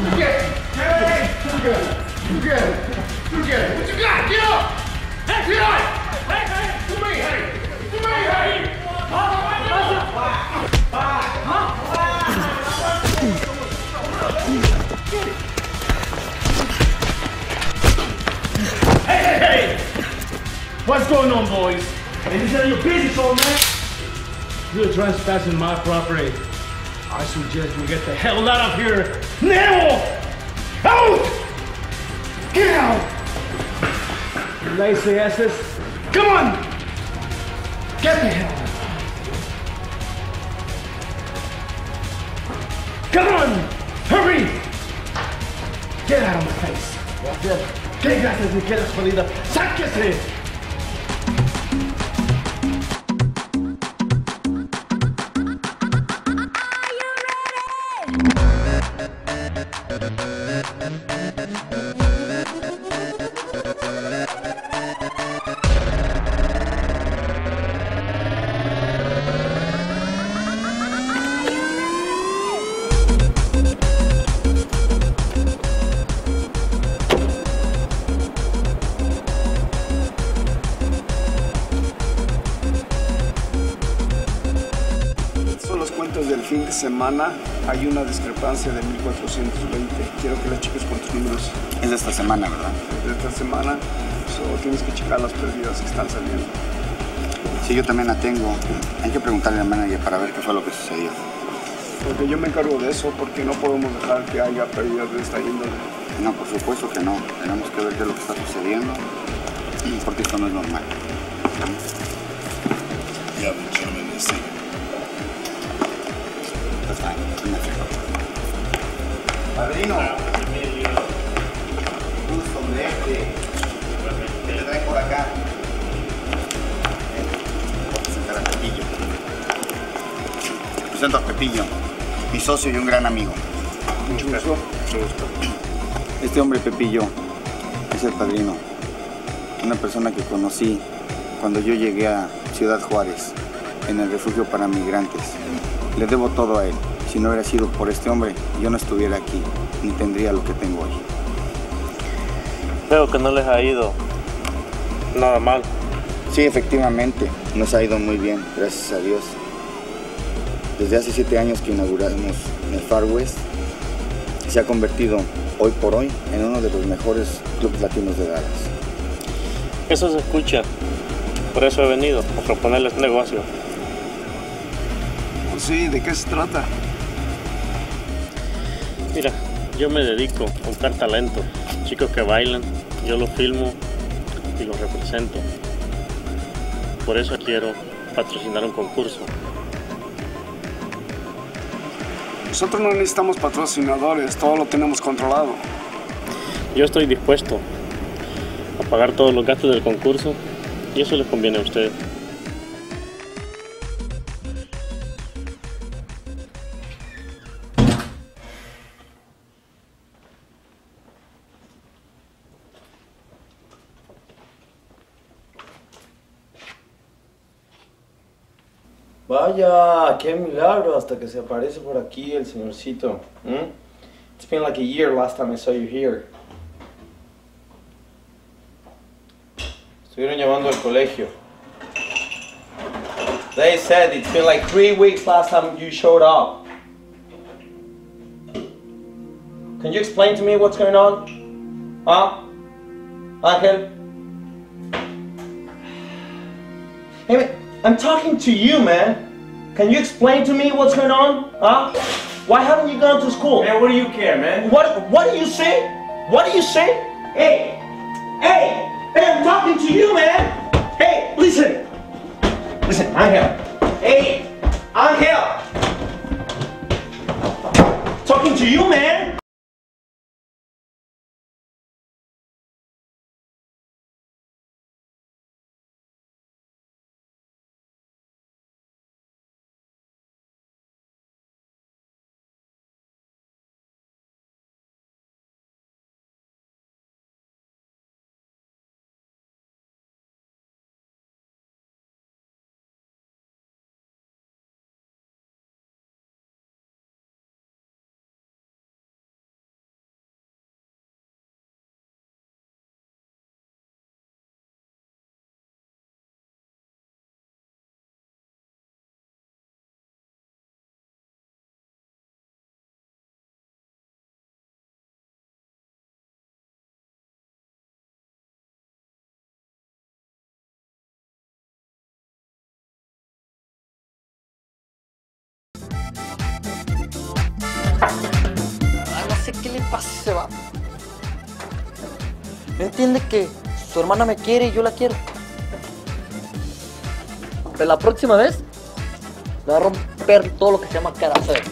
Hey, good. Good. Good. What you got? Get up. Hey, get up. Hey, hey. Me, me, hey. What's going on, boys? This is none of your business, old man! You're trespassing my property. I suggest we get the hell out of here now! Out! Get out! Lazy asses! Come on! Get the hell out! Come on! Hurry! Get out of my face! ¿Qué gases me quedas jodida? ¡Sáquese! De 1420. Quiero que la cheques con tus números Es de esta semana, ¿verdad? de esta semana. So, tienes que checar las pérdidas que están saliendo. Sí, yo también la tengo. Hay que preguntarle al manager para ver qué fue lo que sucedió. Porque yo me encargo de eso, porque no podemos dejar que haya pérdidas de esta índole. No, por supuesto que no. Tenemos que ver qué es lo que está sucediendo. Porque esto no es normal. Padrino. Gusto verte. ¿Qué le traen por acá? Voy a presentar a Pepillo. Presento a Pepillo, mi socio y un gran amigo. Mucho gusto. Este hombre Pepillo es el padrino. Una persona que conocí cuando yo llegué a Ciudad Juárez, en el refugio para migrantes. Le debo todo a él. Si no hubiera sido por este hombre, yo no estuviera aquí, ni tendría lo que tengo hoy. Veo que no les ha ido nada mal. Sí, efectivamente, nos ha ido muy bien, gracias a Dios. Desde hace siete años que inauguramos el Far West, se ha convertido hoy por hoy en uno de los mejores clubes latinos de Dallas. Eso se escucha. Por eso he venido, a proponerles negocio. Pues sí, ¿de qué se trata? Yo me dedico a buscar talento. Chicos que bailan, yo los filmo y los represento. Por eso quiero patrocinar un concurso. Nosotros no necesitamos patrocinadores, todo lo tenemos controlado. Yo estoy dispuesto a pagar todos los gastos del concurso y eso les conviene a ustedes. Vaya, qué milagro hasta que se aparece por aquí el señorcito. ¿Mm? It's been like a year last time I saw you here. Estuvieron llamando al colegio. They said it's been like three weeks last time you showed up. Can you explain to me what's going on? Huh? Ángel? Hey, I'm talking to you, man. Can you explain to me what's going on? Huh? Why haven't you gone to school? Man, what do you care, man? What what do you say? What do you say? Hey, hey, hey, I'm talking to you, man. Hey, listen. Listen, Angel. Hey, I'm here. Talking to you, man. Ah, no sé qué le pasa a ese vato. No entiende que su hermana me quiere y yo la quiero. Pero la próxima vez le va a romper todo lo que se llama cara fea.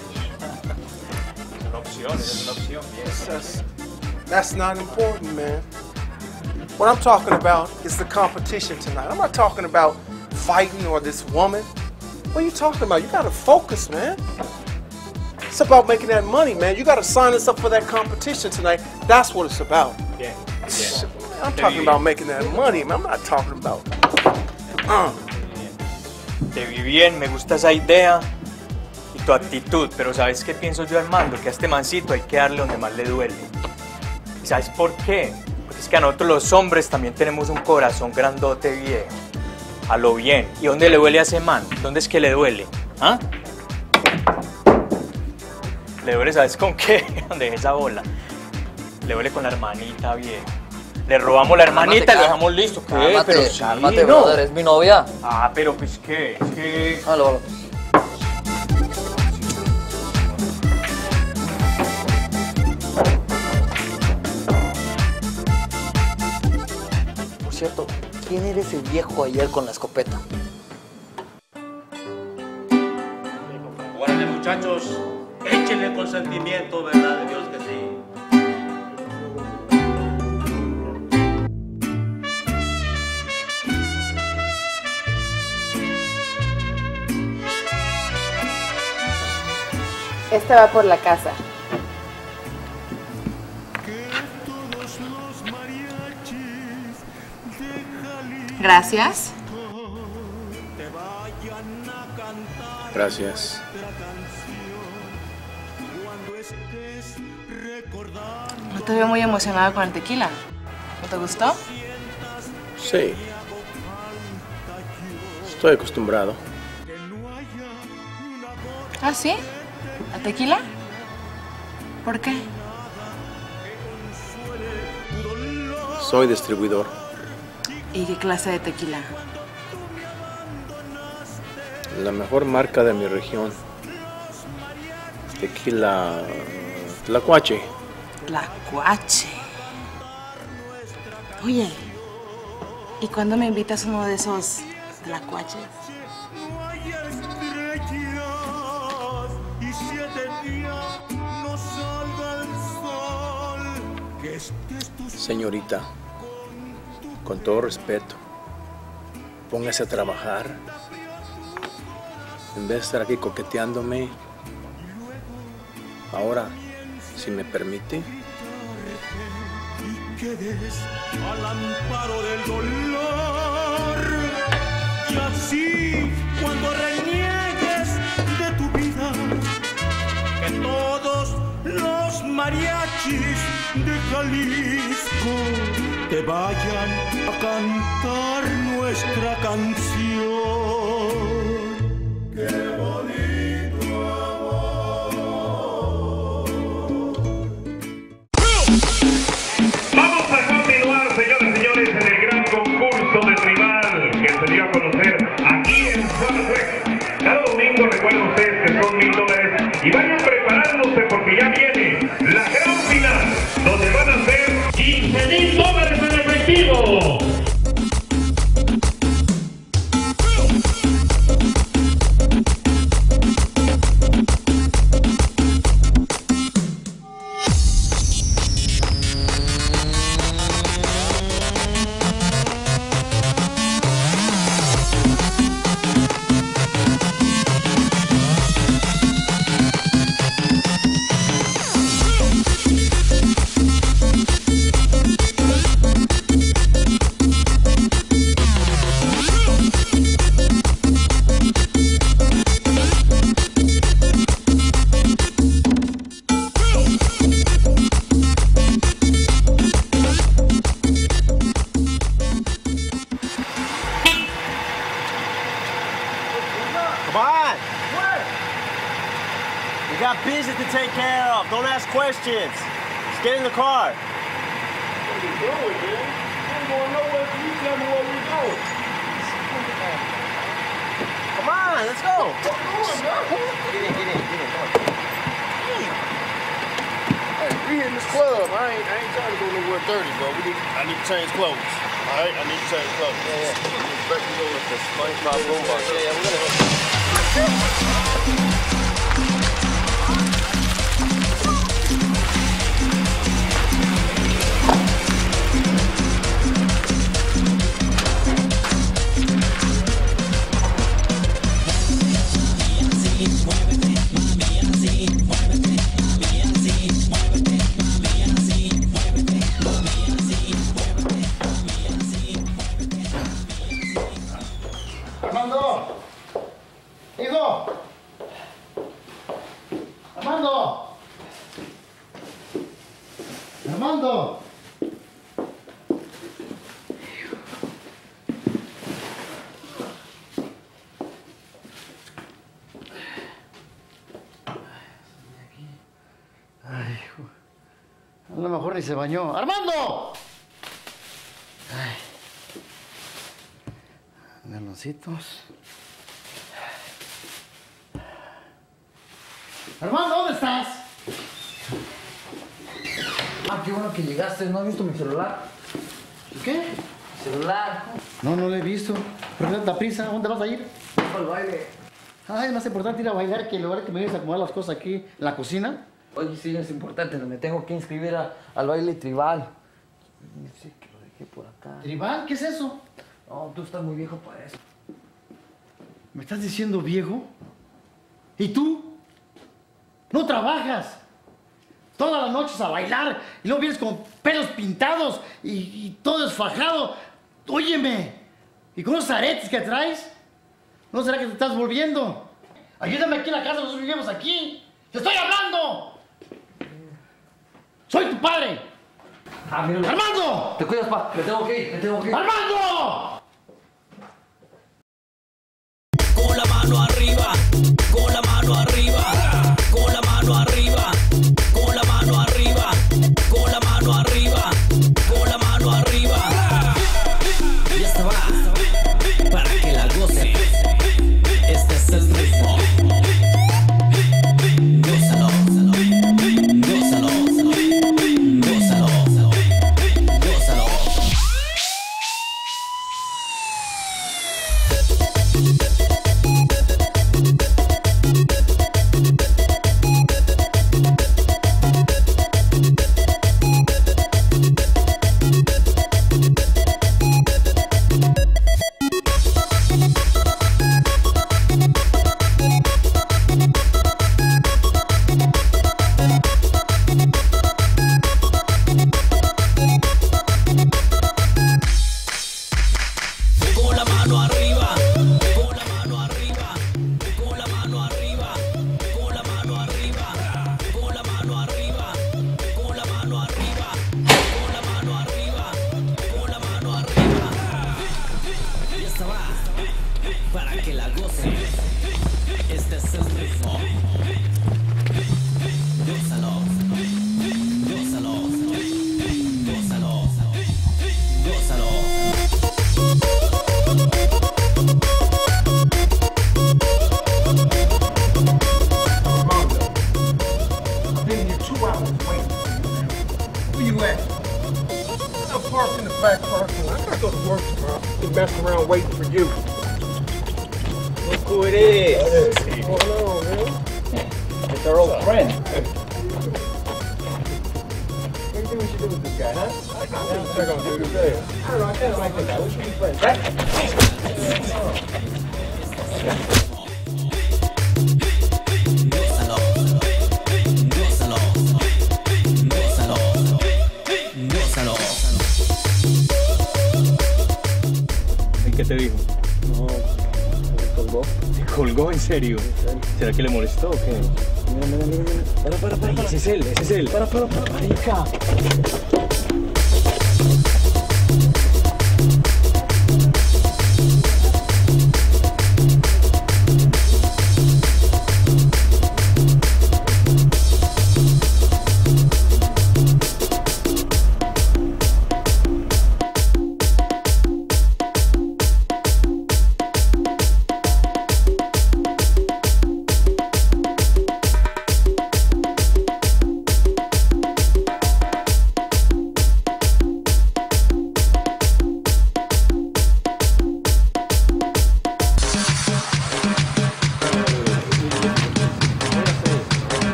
That's, that's not important, man. What I'm talking about is the competition tonight. I'm not talking about fighting or this woman. What are you talking about? You gotta focus, man. It's about making that money, man. You gotta sign us up for that competition tonight. That's what it's about. Bien. I'm talking about making that money, man. I'm not talking about. Uh. Te vi bien, me gusta esa idea y tu actitud, pero ¿sabes qué pienso yo, Armando? Que a este mancito hay que darle donde más le duele. ¿Y sabes por qué? Porque es que a nosotros los hombres también tenemos un corazón grandote viejo. A lo bien. ¿Y dónde le duele a ese man? ¿Dónde es que le duele? ¿Ah? Le duele, ¿sabes con qué? ¿Dónde es esa bola? Le duele con la hermanita vieja. Le robamos la hermanita y lo dejamos listo. ¿Qué? Cálmate, pero sí, cálmate, no. brother, es mi novia. Ah, pero pues qué, es que... Por cierto, ¿quién eres el viejo ayer con la escopeta? Órale muchachos, échenle consentimiento, ¿verdad? De Dios que sí. Este va por la casa. Gracias. Gracias. No te veo muy emocionado con el tequila. ¿No te gustó? Sí. Estoy acostumbrado. ¿Ah, sí? ¿Al tequila? ¿Por qué? Soy distribuidor. ¿Y qué clase de tequila? La mejor marca de mi región. Tequila Tlacuache. Tlacuache. Oye, ¿y cuándo me invitas uno de esos tlacuaches? Señorita, con todo respeto, póngase a trabajar. En vez de estar aquí coqueteándome. Ahora, si me permite, quedes al amparo del dolor. Y así, cuando reniegues de tu vida, que todos los mariachis de Jalisco te vayan a cantar nuestra canción. Dólares y vayan Don't. Just get in the car. What are you doing, man? I'm going nowhere till you tell me what we're doing. Come on, let's go. What going, bro? Get in, get in, get in. Come on. Hey, we in this club. I ain't, I ain't trying to go nowhere dirty, bro. We need, I need to change clothes. All right, I need to change clothes. Yeah, yeah. Back to go with the SpongeBob robot. Yeah, yeah, we're gonna. Se bañó. ¡Armando! Ay. Meloncitos. Armando, ¿dónde estás? Ah, qué bueno que llegaste. ¿No has visto mi celular? ¿Qué? Celular. No, no lo he visto. ¿Por qué tanta prisa? ¿A ¿Dónde vas a ir? Al baile. Ay, más importante ir a bailar que en lugar que me vayas a acomodar las cosas aquí en la cocina. Oye, sí, es importante. Me tengo que inscribir a- al baile tribal. Sí, que lo dejé por acá. ¿Tribal? ¿Qué es eso? No, tú estás muy viejo para eso. ¿Me estás diciendo viejo? ¿Y tú? ¿No trabajas? Todas las noches a bailar y luego vienes con pelos pintados y, y todo esfajado. Óyeme, ¿y con los aretes que traes? ¿No será que te estás volviendo? Ayúdame aquí en la casa, nosotros vivimos aquí. ¡Te estoy hablando! ¡Soy tu padre! Ah. ¡Armando! Te cuidas, pa. Me tengo que ir, me tengo que ir. ¡Armando! Colgó. ¿Te colgó en serio? ¿Será que le molestó o qué? Mira, mira, mira. Para, para, para. Ese es él, ese es él. Para, para, para, marica.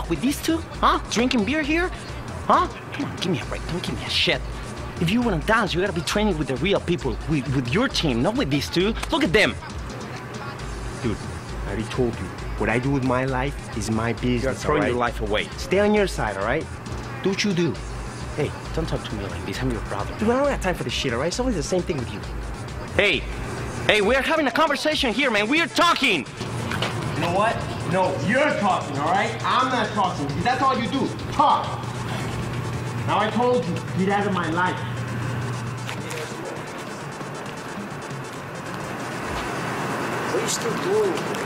What? With these two? Huh? Drinking beer here? Huh? Come on, give me a break. Don't give me a shit. If you want to dance, you gotta be training with the real people, with, with your team, not with these two. Look at them. Dude, I already told you. What I do with my life is my business. You're throwing alright? your life away. Stay on your side, all right? Do what you do. Hey, don't talk to me like this. I'm your brother. Dude, I don't have time for this shit, all right? It's always the same thing with you. Hey, hey, we're having a conversation here, man. We're talking. No, you're talking, all right? I'm not talking, that's all you do. Talk. Now I told you, get out of my life. What are you still doing?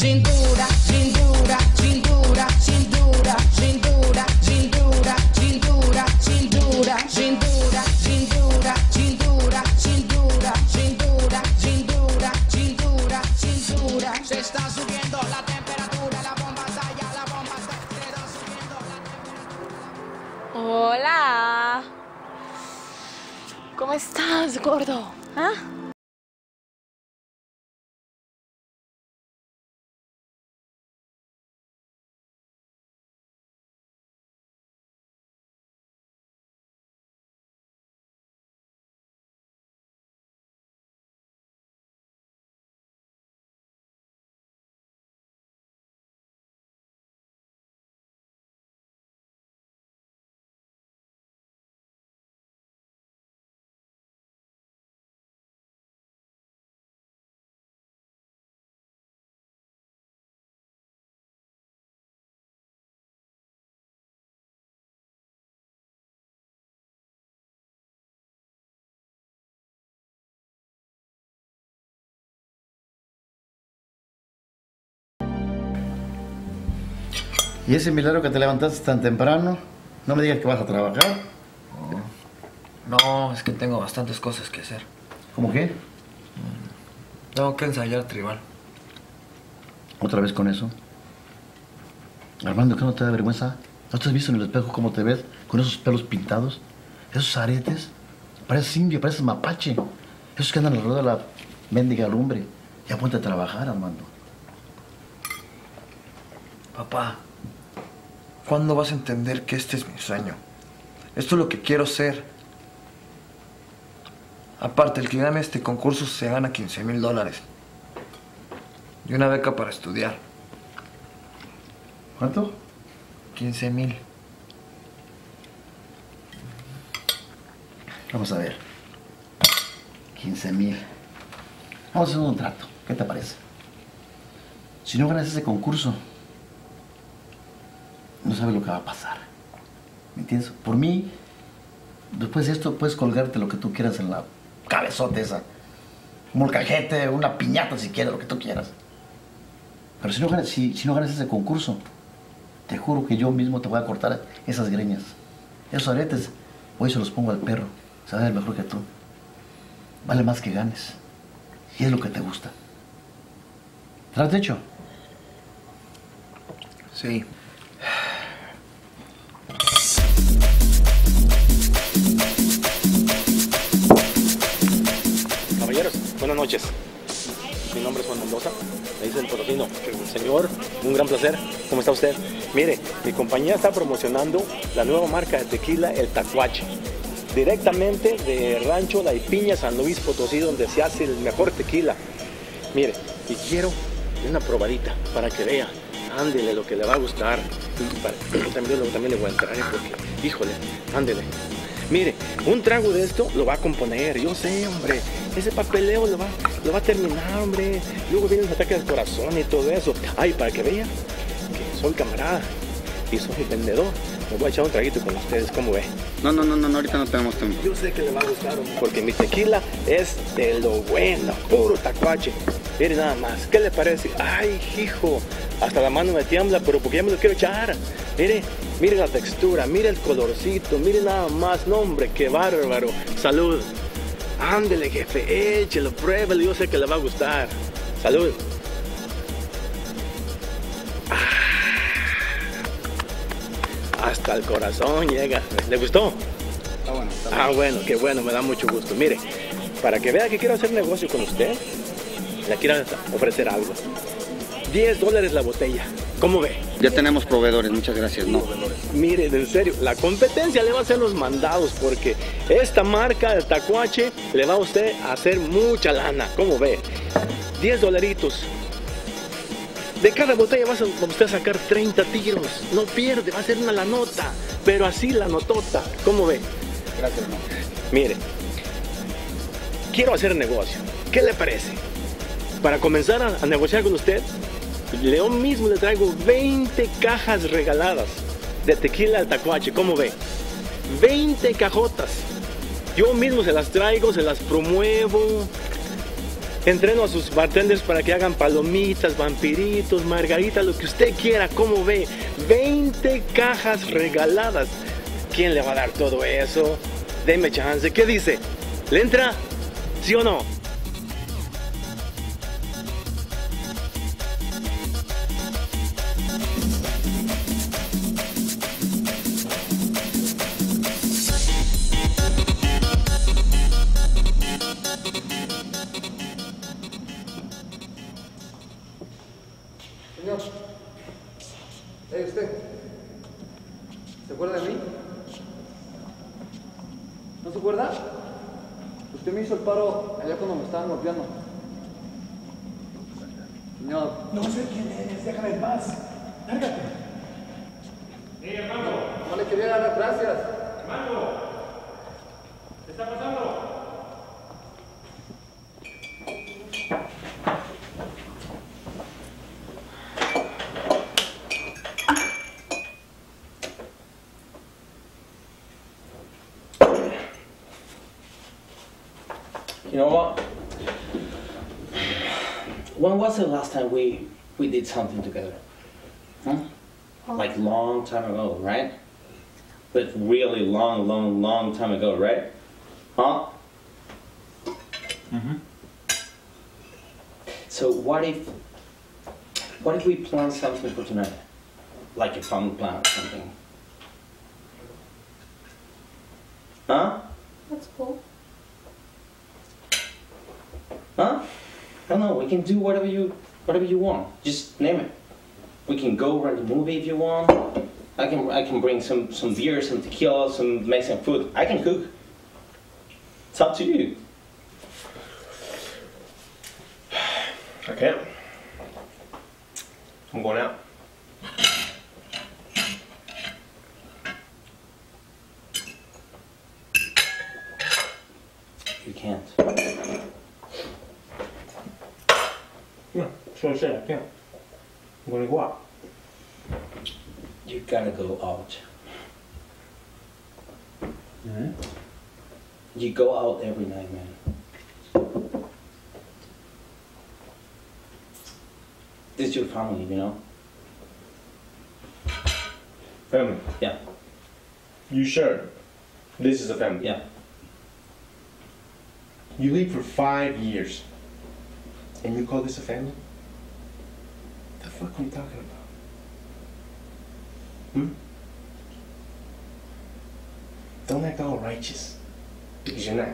Cintura, cintura, cintura, cintura, cintura, cintura, cintura, cintura, cintura, cintura, cintura, cintura, cintura, cintura, cintura, cintura. Se está subiendo la temperatura, la bomba estalla, la bomba está, se está subiendo la Hola. ¿Cómo estás, gordo? ¿Ah? ¿Y ese milagro que te levantaste tan temprano? No me digas que vas a trabajar. No, es que tengo bastantes cosas que hacer. ¿Cómo qué? Tengo que ensayar tribal. ¿Otra vez con eso? Armando, ¿qué no te da vergüenza? ¿No te has visto en el espejo cómo te ves? Con esos pelos pintados, esos aretes. Pareces indio, pareces mapache. Esos que andan alrededor de la mendiga lumbre. Ya ponte a trabajar, Armando. Papá, ¿cuándo vas a entender que este es mi sueño? Esto es lo que quiero ser. Aparte, el que gane este concurso se gana 15 mil dólares. Y una beca para estudiar. ¿Cuánto? 15 mil. Vamos a ver. 15 mil. Vamos a hacer un trato. ¿Qué te parece? Si no ganas ese concurso, no sabes lo que va a pasar. ¿Me entiendes? Por mí, después de esto puedes colgarte lo que tú quieras en la cabezota esa. Un molcajete, una piñata si quieres, lo que tú quieras. Pero si no ganas, si, no ganas ese concurso, te juro que yo mismo te voy a cortar esas greñas. Esos aretes, hoy se los pongo al perro. Sabe el mejor que tú. Vale más que ganes. Y es lo que te gusta. ¿Te has dicho? Sí. Buenas noches. Mi nombre es Juan Mendoza, me dicen Potosino. Señor, un gran placer. ¿Cómo está usted? Mire, mi compañía está promocionando la nueva marca de tequila, el Tacuache. Directamente de Rancho La Ipiña, San Luis Potosí, donde se hace el mejor tequila. Mire, y quiero una probadita para que vea. Ándele lo que le va a gustar. También, también le voy a entrar, ¿eh? porque, híjole, ándele. Mire, un trago de esto lo va a componer, yo sé, hombre. Ese papeleo lo va, lo va a terminar, hombre. Luego vienen los ataques del corazón y todo eso. Ay, para que vean que soy camarada y soy vendedor. Me voy a echar un traguito con ustedes, ¿cómo ve? No, no, no, no, no, ahorita no tenemos tiempo. Yo sé que le va a gustar, hombre, porque mi tequila es de lo bueno, puro tacuache. Mire nada más, ¿qué le parece? Ay, hijo, hasta la mano me tiembla, pero porque ya me lo quiero echar. Mire, mire la textura, mire el colorcito, mire nada más, no hombre, qué bárbaro. Salud. Ándele, jefe, échelo, pruébelo, yo sé que le va a gustar. Salud. Ah. Hasta el corazón llega. ¿Le gustó? Está bueno, está Ah, bueno, qué bueno, me da mucho gusto. Mire, para que vea que quiero hacer negocio con usted, le quiero ofrecer algo. 10 dólares la botella. ¿Cómo ve? Ya tenemos proveedores, muchas gracias. No. Mire, en serio, la competencia le va a hacer los mandados porque esta marca de tacuache le va a usted a hacer mucha lana. ¿Cómo ve? 10 dolaritos. De cada botella vas a, va usted a sacar 30 tiros. No pierde, va a ser una la nota. Pero así la notota. ¿Cómo ve? Gracias, no. Mire, quiero hacer negocio. ¿Qué le parece? Para comenzar a, a negociar con usted, León mismo le traigo 20 cajas regaladas de tequila al tacuache. ¿Cómo ve? 20 cajotas. Yo mismo se las traigo, se las promuevo. Entreno a sus bartenders para que hagan palomitas, vampiritos, margaritas, lo que usted quiera. ¿Cómo ve? 20 cajas regaladas. ¿Quién le va a dar todo eso? Deme chance. ¿Qué dice? ¿Le entra? ¿Sí o no? Last time we we did something together? Huh? Like long time ago, right? But really long, long, long time ago, right? Huh? Mm-hmm. So what if what if we plan something for tonight? Like a fun plan or something? Huh? That's cool. Huh? I don't know. We can do whatever you whatever you want. Just name it. We can go rent a movie if you want. I can I can bring some some beer, some tequila, some some food. I can cook. It's up to you. I can't. I'm going out. You can't. Yeah, so I said I can't. I'm gonna go out. You gotta go out. Mm-hmm. You go out every night, man. This is your family, you know. Family. Yeah. You sure? This is a family. Yeah. You live for five years, and you call this a family? The fuck are you talking about? Hmm? Don't act all righteous, because you're not.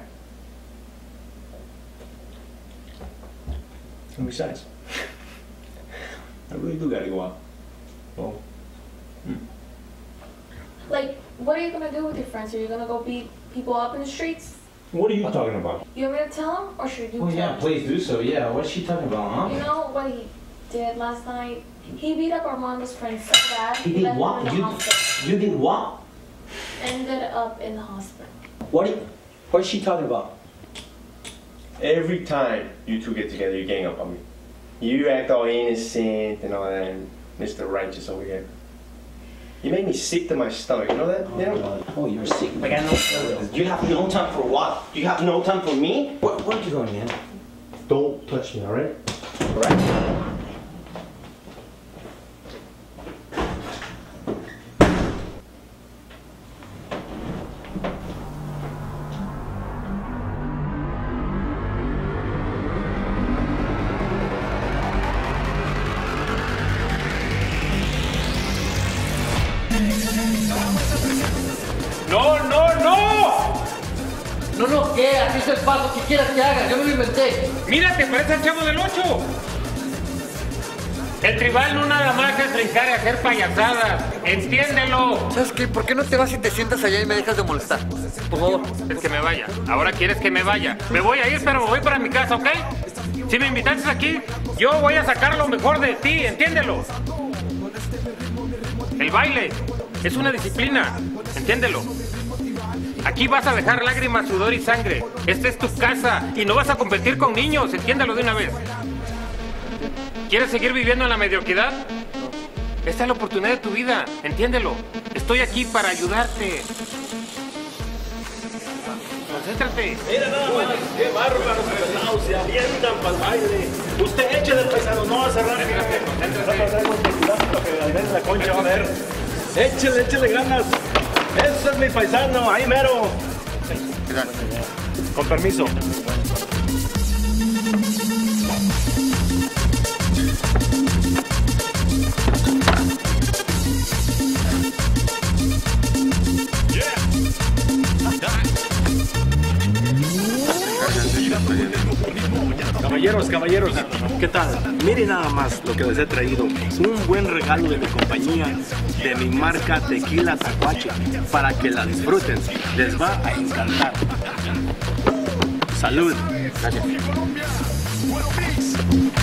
And besides, I really do gotta go out. Well, Like, what are you gonna do with your friends? Are you gonna go beat people up in the streets? what are you talking about? You want me to tell him, or should you Oh tell yeah, him? please do so. Yeah, what's she talking about, huh? You know what he did last night? He beat up Armando's friend so bad. He did what? him in the You- hospital. You did what? Ended up in the hospital. What? Are, what is she talking about? Every time you two get together, you gang up on me. You act all innocent and all that, and Mr. Righteous over here. You make me sick to my stomach, you know that? Oh, you know? Oh, you're sick. Like I know. You have no time for what? You have no time for me? Where, where are you going, man? Don't touch me, alright? ¡No, Entiéndelo. ¿Sabes qué? ¿Por qué no te vas y te sientas allá y me dejas de molestar? Por favor. Es que me vaya. Ahora quieres que me vaya. Me voy a ir, pero me voy para mi casa, ¿ok? Si me invitaste aquí, yo voy a sacar lo mejor de ti, entiéndelo. El baile es una disciplina, entiéndelo. Aquí vas a dejar lágrimas, sudor y sangre. Esta es tu casa y no vas a competir con niños, entiéndelo de una vez. ¿Quieres seguir viviendo en la mediocridad? Esta es la oportunidad de tu vida, entiéndelo. Estoy aquí para ayudarte. Concéntrate. Mira nada más, qué bárbaros pelados, se avientan para el baile. Usted eche del paisano, no va a cerrar. la concha, a ver. Échele, échele ganas. Ese es mi paisano, ahí mero. Con permiso. Caballeros, caballeros, ¿qué tal? Miren nada más lo que les he traído. Un buen regalo de mi compañía, de mi marca Tequila Tacuache, para que la disfruten. Les va a encantar. Salud. Gracias.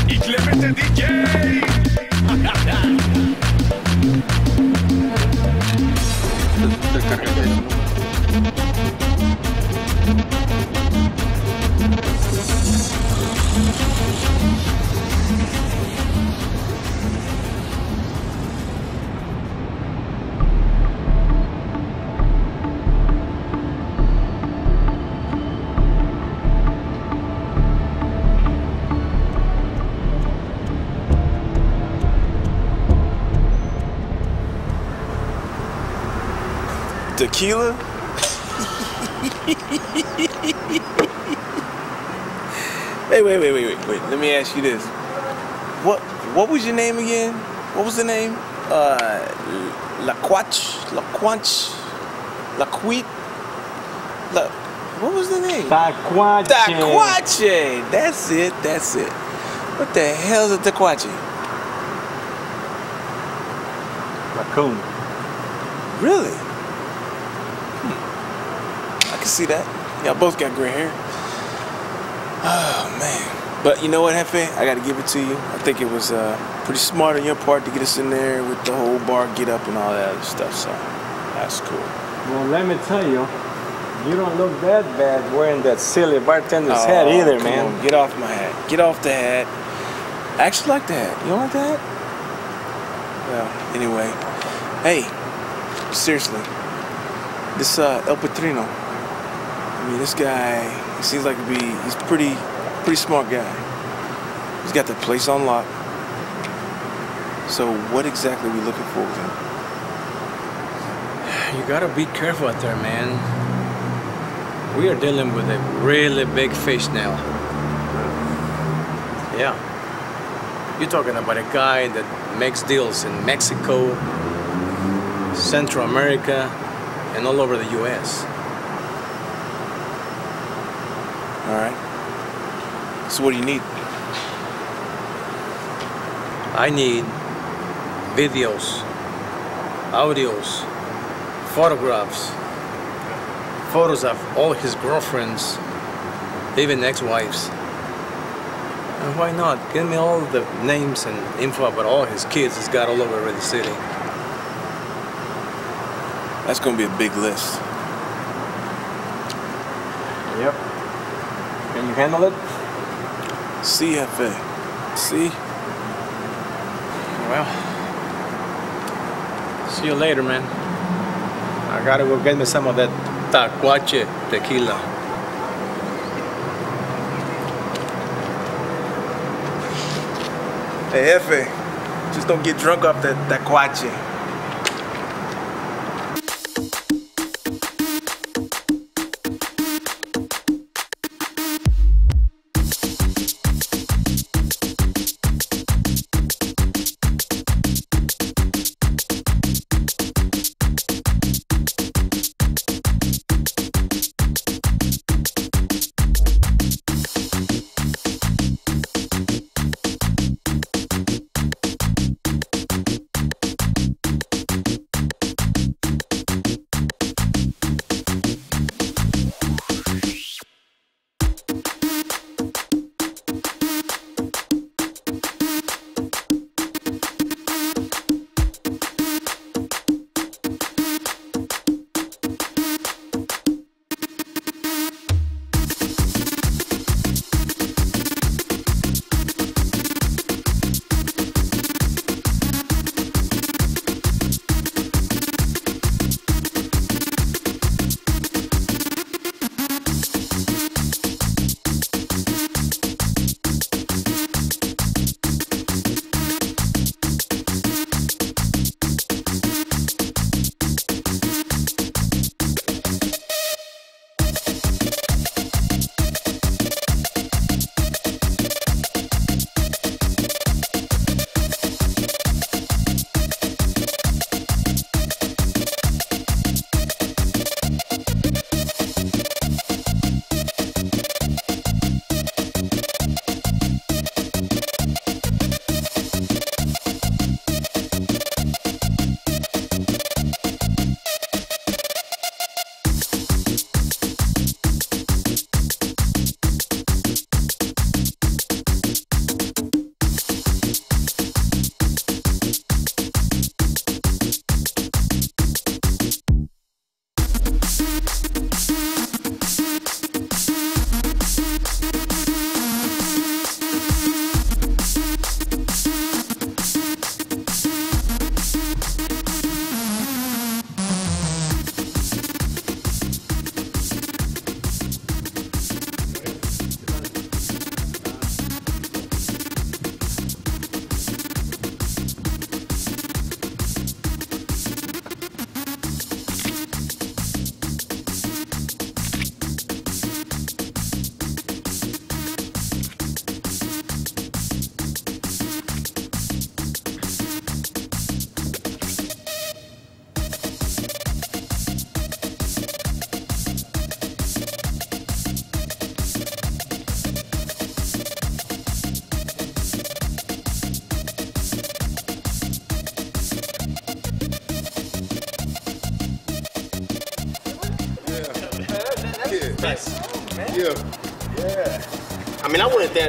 Y Clemente DJ. Tequila? hey, wait, wait, wait, wait, wait. Let me ask you this. What what was your name again? What was the name? Uh La Quach? La Quanch? La what was the name? Tacuache. Tacuache! That's it, that's it. What the hell's a tacuache? Raccoon. Really? See that. Y'all both got gray hair. Oh man. But you know what, Hefe? I gotta give it to you. I think it was uh, pretty smart on your part to get us in there with the whole bar get up and all that other stuff. So that's cool. Well, let me tell you, you don't look that bad wearing that silly bartender's hat Oh, either, come man. on, get off my hat. Get off the hat. I actually like the hat. You don't like the hat? Well, anyway. Hey, seriously. This uh, El Patrino. I mean, this guy, he seems like to be, he's pretty, pretty smart guy. He's got the place on lock. So what exactly are we looking for with him? You gotta be careful out there, man. We are dealing with a really big fish now. Yeah. You're talking about a guy that makes deals in Mexico, Central America, and all over the U.S. All right. So what do you need? I need videos, audios, photographs, photos of all his girlfriends, even ex-wives. And why not? Give me all the names and info about all his kids he's got all over the city. That's gonna be a big list. Yep. Can you handle it? CFA. See? Well, see you later, man. I gotta go get me some of that tacuache tequila. Hey, Efe, just don't get drunk off that, that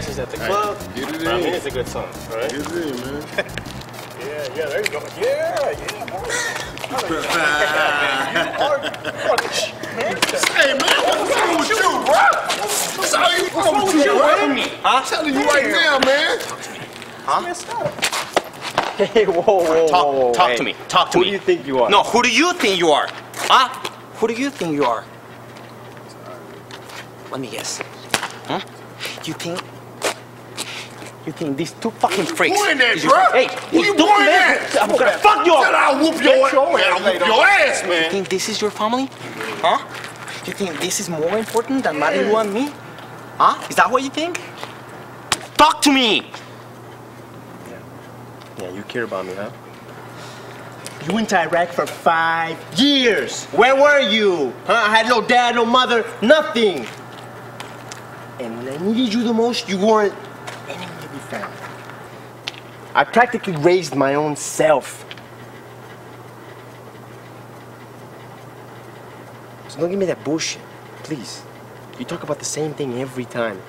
dance at the club. but I mean, it's a good song, right? Get it in, man. yeah, yeah, there you go. Yeah, yeah. boy. Hey, man, what's wrong with you, bro? What's wrong with you, what's wrong with you, man? I'm telling you right now, man. Hey, whoa, whoa, Talk- whoa, whoa, talk hey. to me. Talk to who me. Who do you think you are? No, who do you think you are? Huh? Who do you think you are? Let me guess. Huh? You think? You think these two fucking freaks? Who in there, your- bro? Hey, Who you men- at? I'm gonna fuck you up. Said I'll whoop your Get ass. Man, I'll whoop your ass, You think this is your family? Huh? You think this is more important than Marilu and me? Huh? Is that what you think? Talk to me! Yeah. Yeah, you care about me, huh? You went to Iraq for five years. Where were you? Huh? I had no dad, no mother, nothing. And when I needed you the most, you weren't anywhere to be found. I practically raised my own self. So don't give me that bullshit, please. You talk about the same thing every time.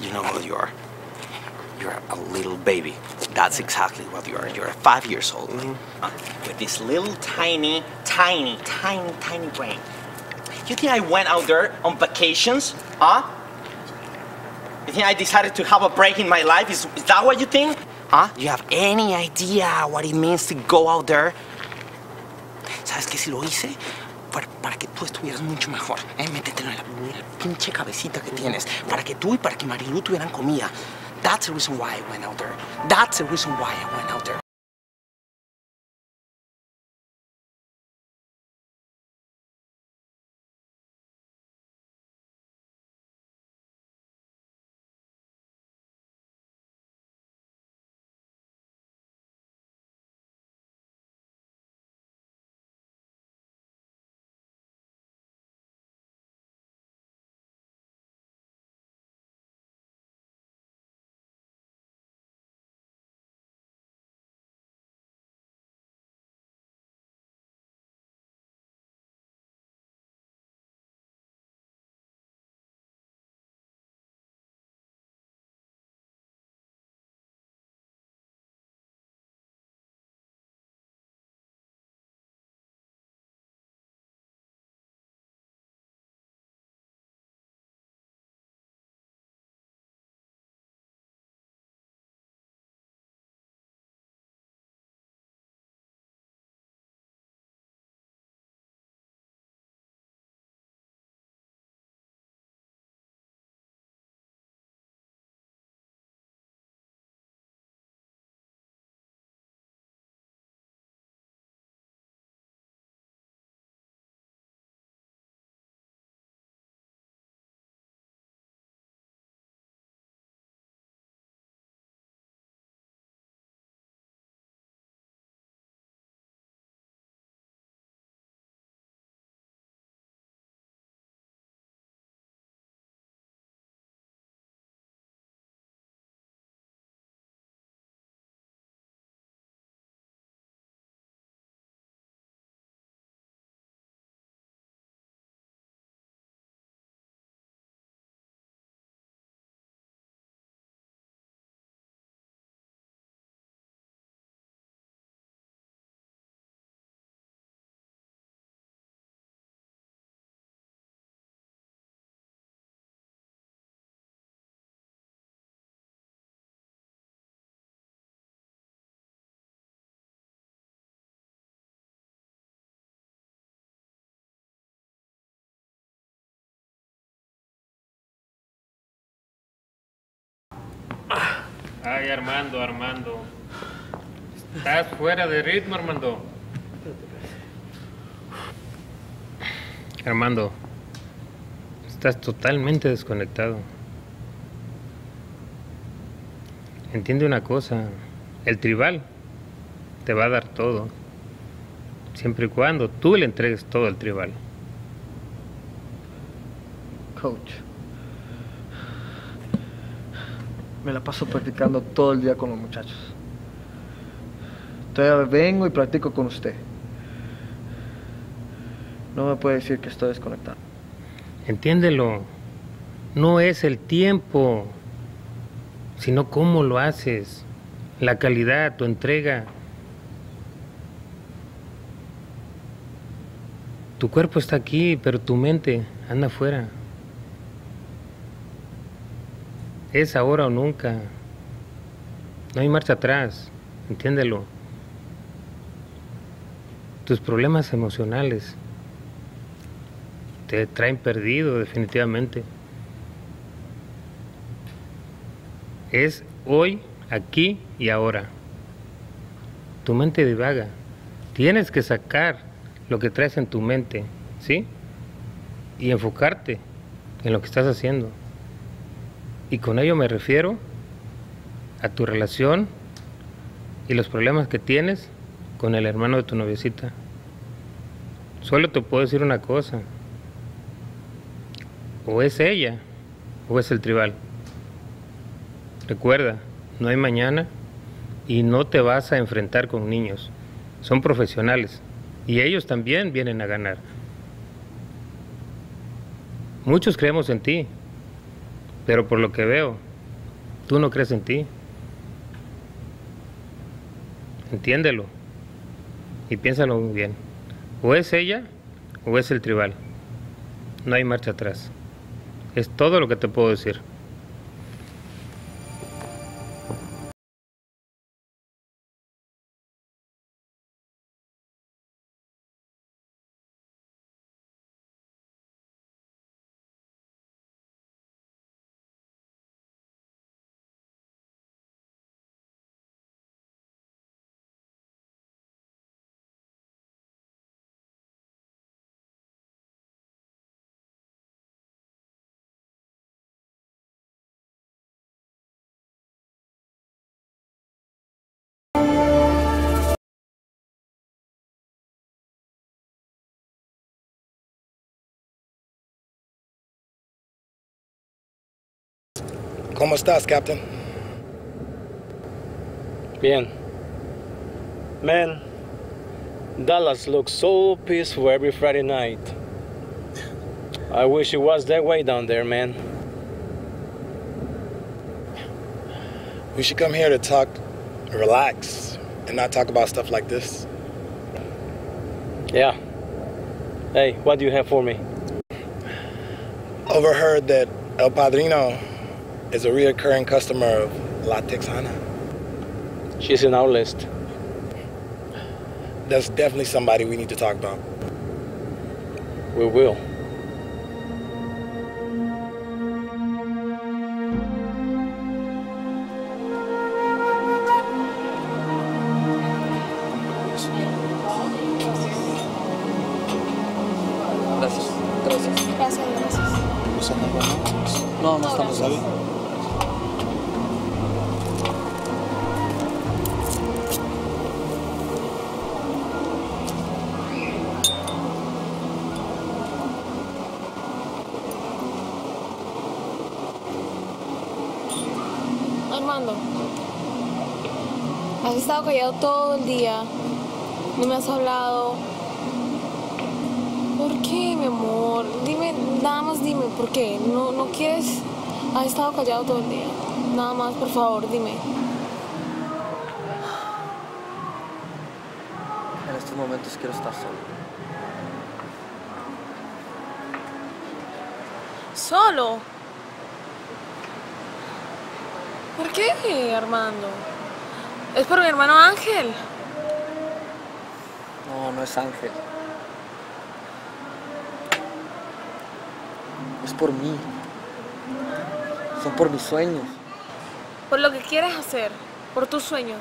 You know who you are. You're a little baby. That's exactly what you are. You're five years old. Uh, with this little tiny, tiny, tiny, tiny brain. You think I went out there on vacations? Huh? You think I decided to have a break in my life? Is, is that what you think? Huh? You have any idea what it means to go out there? ¿Sabes qué? Si lo hice, para para que tú estuvieras mucho mejor. ¿eh? Métetelo en la, en la pinche cabecita que tienes. Para que tú y para que Marilu tuvieran comida. That's the reason why I went out there. That's the reason why I went out there. Ay, Armando, Armando. Estás fuera de ritmo, Armando. Armando, estás totalmente desconectado. Entiende una cosa, el tribal te va a dar todo, siempre y cuando tú le entregues todo al tribal. Coach. Me la paso practicando todo el día con los muchachos. Todavía vengo y practico con usted. No me puede decir que estoy desconectado. Entiéndelo, no es el tiempo, sino cómo lo haces, la calidad, tu entrega. Tu cuerpo está aquí, pero tu mente anda afuera. Es ahora o nunca. No hay marcha atrás, entiéndelo. Tus problemas emocionales te traen perdido definitivamente. Es hoy, aquí y ahora. Tu mente divaga. Tienes que sacar lo que traes en tu mente, ¿sí? Y enfocarte en lo que estás haciendo. Y con ello me refiero a tu relación y los problemas que tienes con el hermano de tu noviecita. Solo te puedo decir una cosa. O es ella o es el tribal. Recuerda, no hay mañana y no te vas a enfrentar con niños. Son profesionales y ellos también vienen a ganar. Muchos creemos en ti, pero por lo que veo, tú no crees en ti. Entiéndelo y piénsalo muy bien. O es ella o es el tribal. No hay marcha atrás. Es todo lo que te puedo decir. ¿Cómo estás, Captain? Bien. Man, Dallas looks so peaceful every Friday night. I wish it was that way down there, man. We should come here to talk, relax, and not talk about stuff like this. Yeah. Hey, what do you have for me? Overheard that El Padrino is a reoccurring customer of La Texana. She's in our list. That's definitely somebody we need to talk about. We will. Todo el día. Nada más, por favor, dime. En estos momentos quiero estar solo. ¿Solo? ¿Por qué, Armando? Es por mi hermano Ángel. No, no es Ángel. Es por mí. Por mis sueños. Por lo que quieres hacer. Por tus sueños.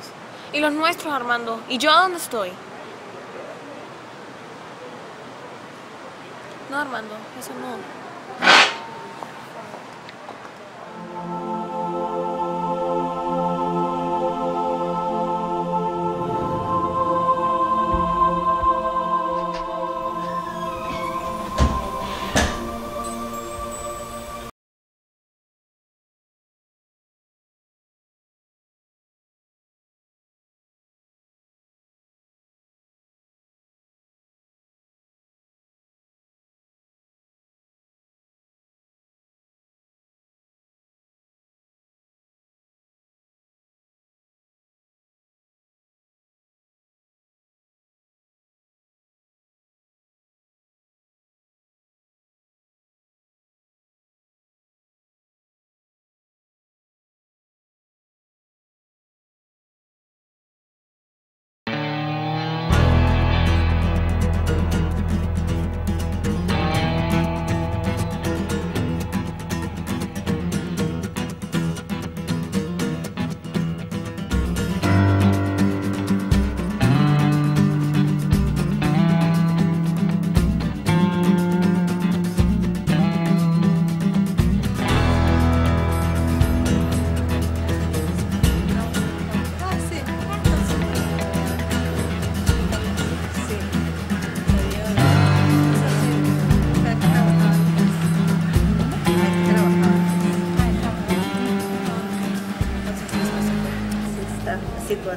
Y los nuestros, Armando. ¿Y yo a dónde estoy? No, Armando, eso no.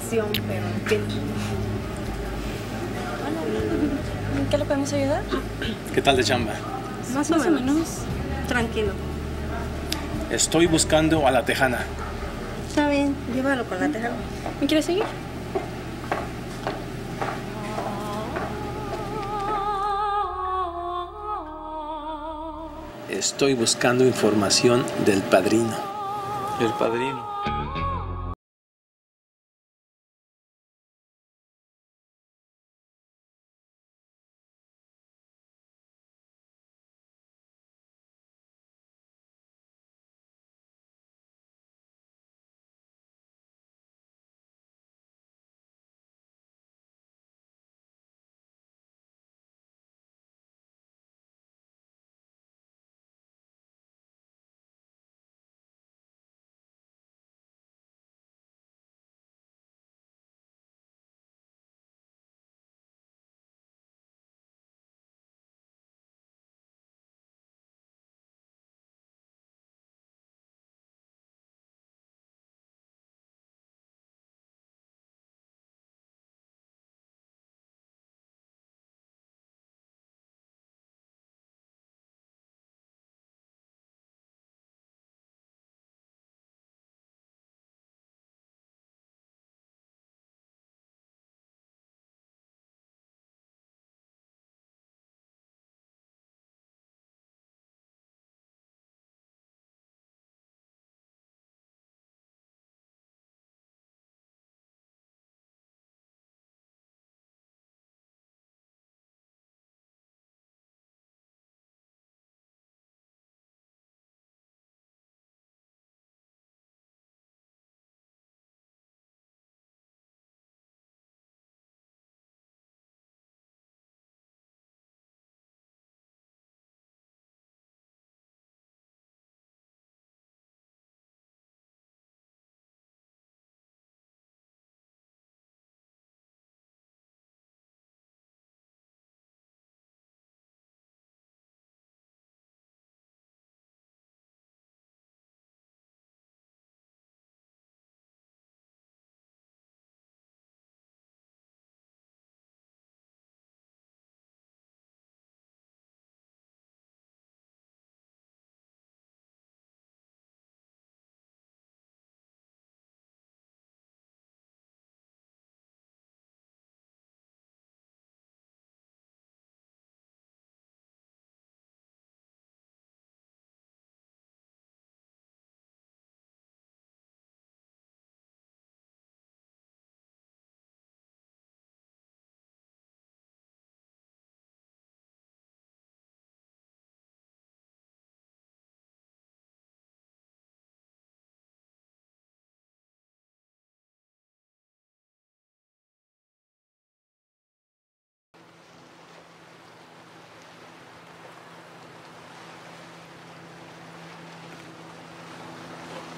Situación, pero en fin. ¿En qué le podemos ayudar? ¿Qué tal de chamba? Más o menos. Tranquilo. Estoy buscando a la tejana. Está bien, llévalo con la tejana. ¿Me quieres seguir? Estoy buscando información del padrino. El padrino.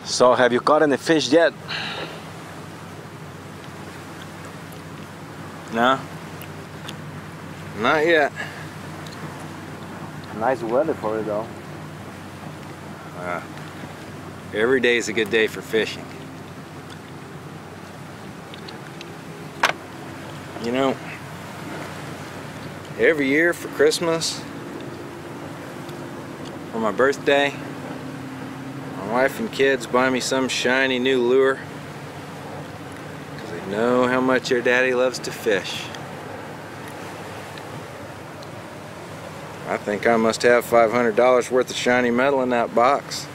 So, have you caught any fish yet? No? Not yet. Nice weather for it, though. Uh, every day is a good day for fishing. You know, every year for Christmas, for my birthday, wife and kids buy me some shiny new lure because they know how much their daddy loves to fish. I think I must have $500 worth of shiny metal in that box.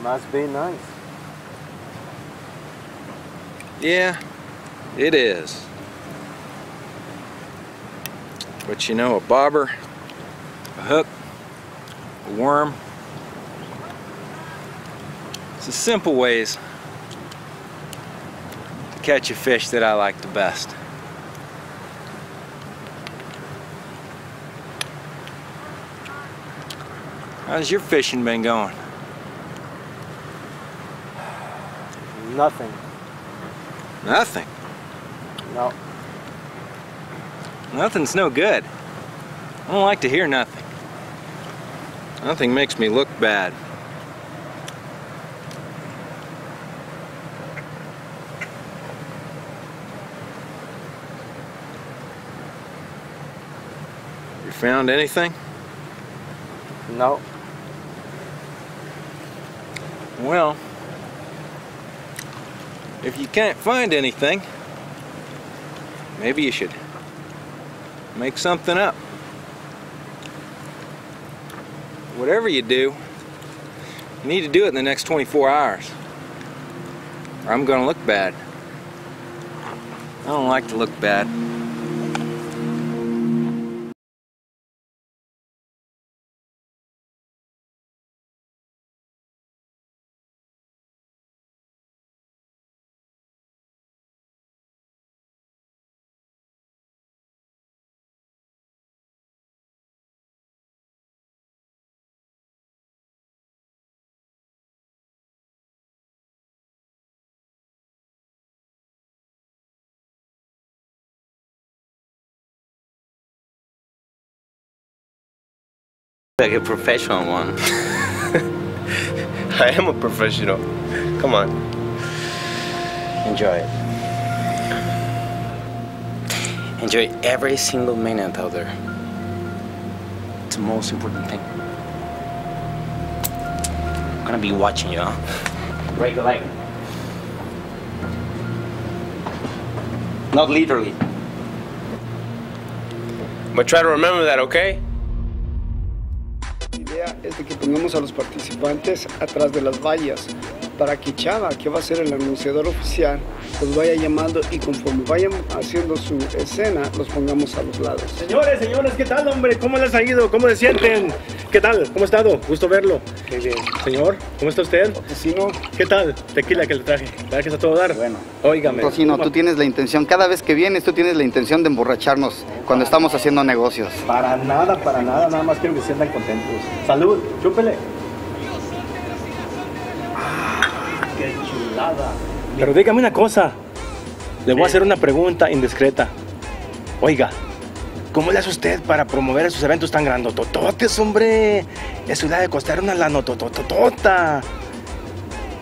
Must be nice. Yeah, it is. But you know, a bobber, a hook, a worm, the simple ways to catch a fish that I like the best. How's your fishing been going? Nothing. Nothing. No. Nothing's no good. I don't like to hear nothing. Nothing makes me look bad. Found anything? No. Well, if you can't find anything, maybe you should make something up. Whatever you do, you need to do it in the next 24 hours. Or I'm gonna look bad. I don't like to look bad. Like a professional one. I am a professional. Come on. Enjoy it. Enjoy every single minute out there. It's the most important thing. I'm gonna be watching you, huh? Break the leg. Not literally. But try to remember that, okay? Es de que pongamos a los participantes atrás de las vallas para que Chava, que va a ser el anunciador oficial, los vaya llamando y conforme vayan haciendo su escena, los pongamos a los lados. Señores, señores, ¿qué tal, hombre? ¿Cómo les ha ido? ¿Cómo se sienten? ¿Qué tal? ¿Cómo ha estado? Gusto verlo. Qué bien. Señor, ¿cómo está usted? Tocino. ¿Qué tal? Tequila que le traje. ¿Verdad que está todo dar? Bueno. Óigame. Tocino, tú tienes la intención, cada vez que vienes, tú tienes la intención de emborracharnos cuando estamos haciendo negocios. Para nada, para nada, nada más quiero que se sientan contentos. Salud, chúpele. Pero dígame una cosa. Le voy a hacer una pregunta indiscreta. Oiga, ¿cómo le hace usted para promover esos eventos tan grandotototes, hombre? Eso le ha de costar una lanotototota.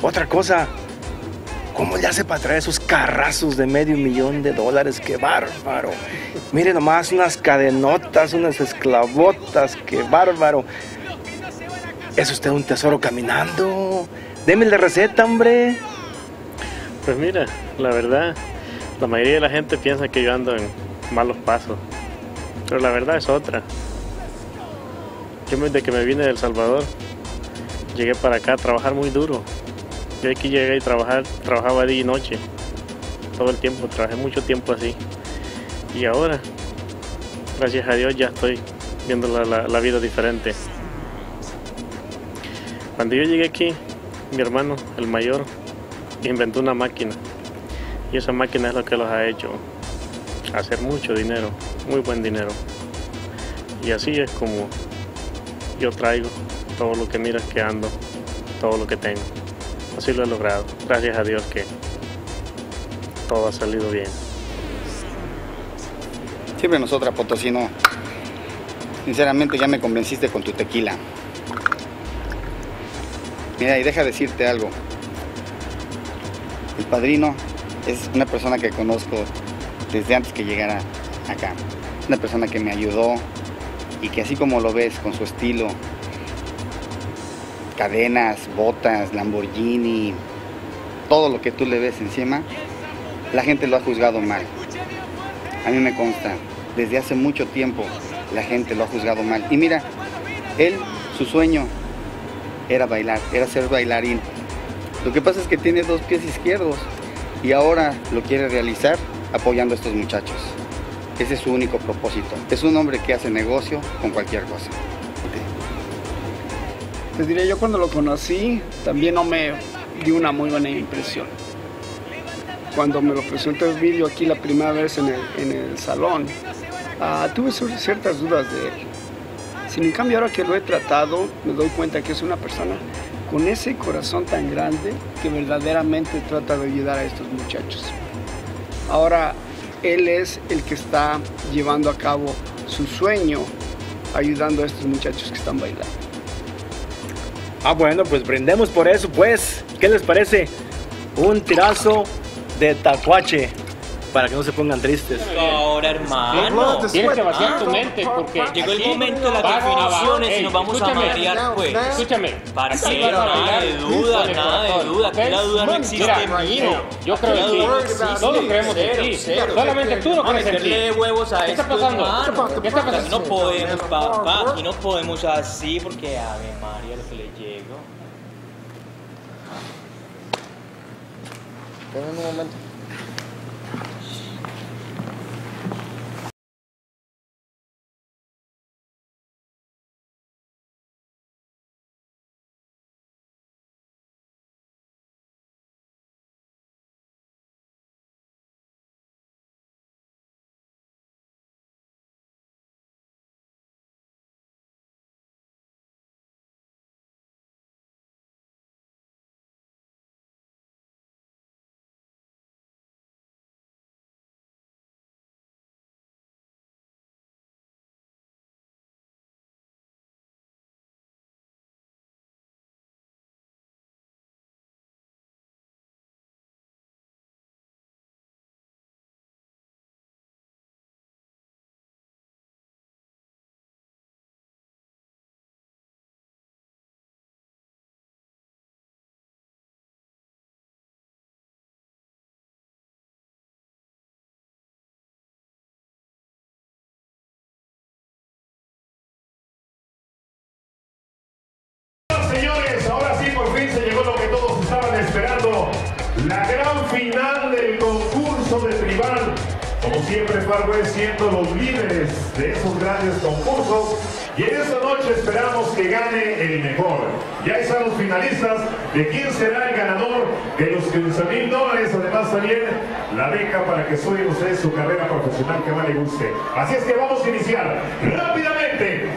Otra cosa, ¿cómo le hace para traer esos carrazos de medio millón de dólares? ¡Qué bárbaro! Mire nomás unas cadenotas, unas esclavotas, ¡qué bárbaro! Es usted un tesoro caminando. Deme la receta, hombre. Pues mira, la verdad, la mayoría de la gente piensa que yo ando en malos pasos, pero la verdad es otra. Yo desde que me vine de El Salvador, llegué para acá a trabajar muy duro. Yo aquí llegué y trabajar, trabajaba día y noche, todo el tiempo, trabajé mucho tiempo así. Y ahora, gracias a Dios, ya estoy viendo la, la- la vida diferente. Cuando yo llegué aquí, mi hermano, el mayor, inventó una máquina. Y esa máquina es lo que los ha hecho hacer mucho dinero, muy buen dinero. Y así es como yo traigo todo lo que miras que ando todo lo que tengo. Así lo he logrado. Gracias a Dios que todo ha salido bien. Siempre nosotras, Potosino. Sinceramente ya me convenciste con tu tequila. Mira, y deja decirte algo. Padrino es una persona que conozco desde antes que llegara acá. Una persona que me ayudó y que así como lo ves, con su estilo, cadenas, botas, Lamborghini, todo lo que tú le ves encima, la gente lo ha juzgado mal. A mí me consta, desde hace mucho tiempo la gente lo ha juzgado mal. Y mira, él, su sueño era bailar, era ser bailarín. Lo que pasa es que tiene dos pies izquierdos y ahora lo quiere realizar apoyando a estos muchachos. Ese es su único propósito. Es un hombre que hace negocio con cualquier cosa. Te diré, yo cuando lo conocí también no me dio una muy buena impresión. Cuando me lo presentó el vídeo aquí la primera vez en el, en el salón, ah, tuve ciertas dudas de él. Sin en cambio, ahora que lo he tratado, me doy cuenta que es una persona con ese corazón tan grande que verdaderamente trata de ayudar a estos muchachos. Ahora, él es el que está llevando a cabo su sueño, ayudando a estos muchachos que están bailando. Ah, bueno, pues brindemos por eso, pues. ¿Qué les parece? Un tirazo de tacuache para que no se pongan tristes. Ahora, hermano. Tienes que vaciar tu mente, porque Llegó el momento de las definiciones y nos vamos a escúchame, marear, pues. Escúchame. Parcero, nada de duda, nada de duda. Aquí ¿ok? la duda no existe en mí. mira, Yo creo en no ti. existe. Todos creemos en ti. Solamente tú no Vamos a crees en ti. a ¿Qué está pasando? ¿Qué está Aquí pasando? no podemos, papá. Aquí no podemos así porque, ave María, lo que le llego. Esperen un momento. Siempre, Farwell siendo los líderes de esos grandes concursos. Y en esta noche esperamos que gane el mejor. Ya están los finalistas de quién será el ganador de los 15 mil dólares. Además, también la beca para que sueñen ustedes su carrera profesional que más le guste. Así es que vamos a iniciar rápidamente.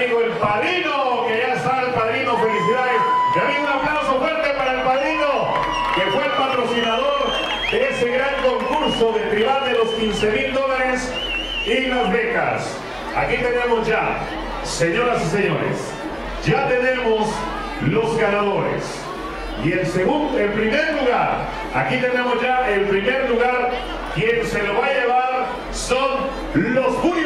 Amigo el padrino, que ya está el padrino, felicidades. Mi amigo, un aplauso fuerte para el padrino, que fue el patrocinador de ese gran concurso de tribal de los 15 mil dólares y las becas. Aquí tenemos ya, señoras y señores, ya tenemos los ganadores. Y el segundo, el primer lugar, aquí tenemos ya el primer lugar, quien se lo va a llevar son los Bully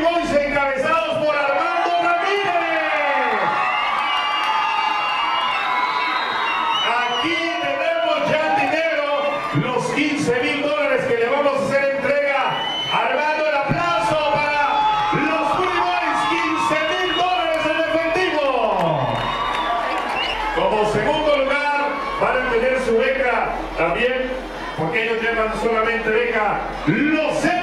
solamente beca, los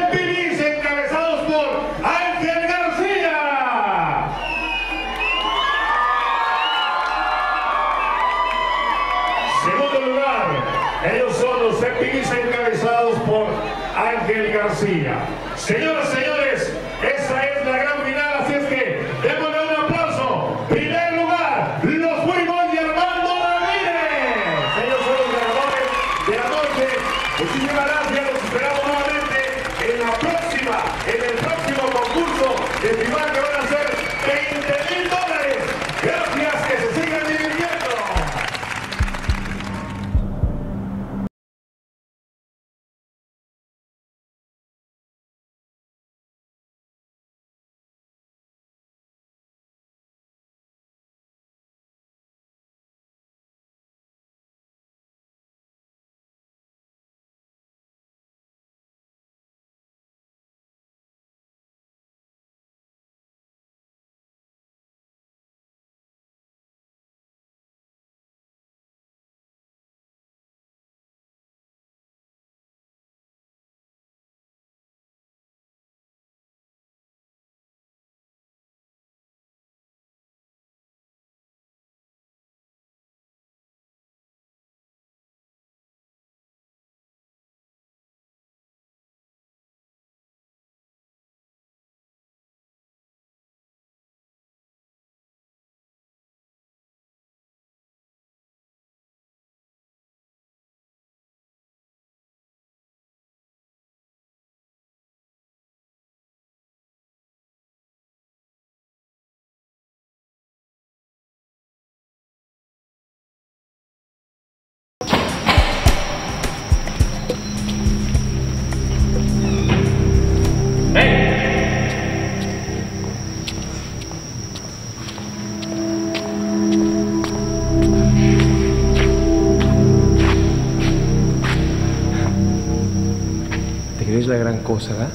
la gran cosa, ¿verdad?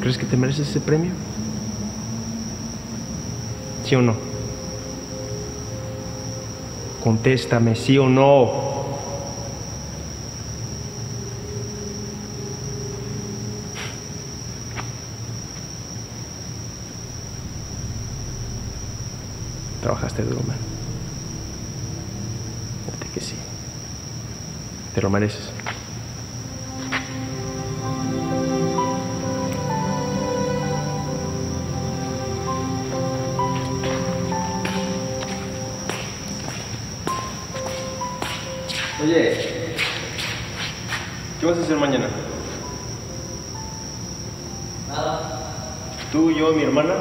¿Crees que te mereces ese premio? ¿Sí o no? Contéstame, ¿sí o no? Trabajaste duro, man. Fíjate que sí. Te lo mereces. Oye, ¿qué vas a hacer mañana? Nada. Tú, yo y mi hermana,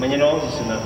mañana vamos a cenar.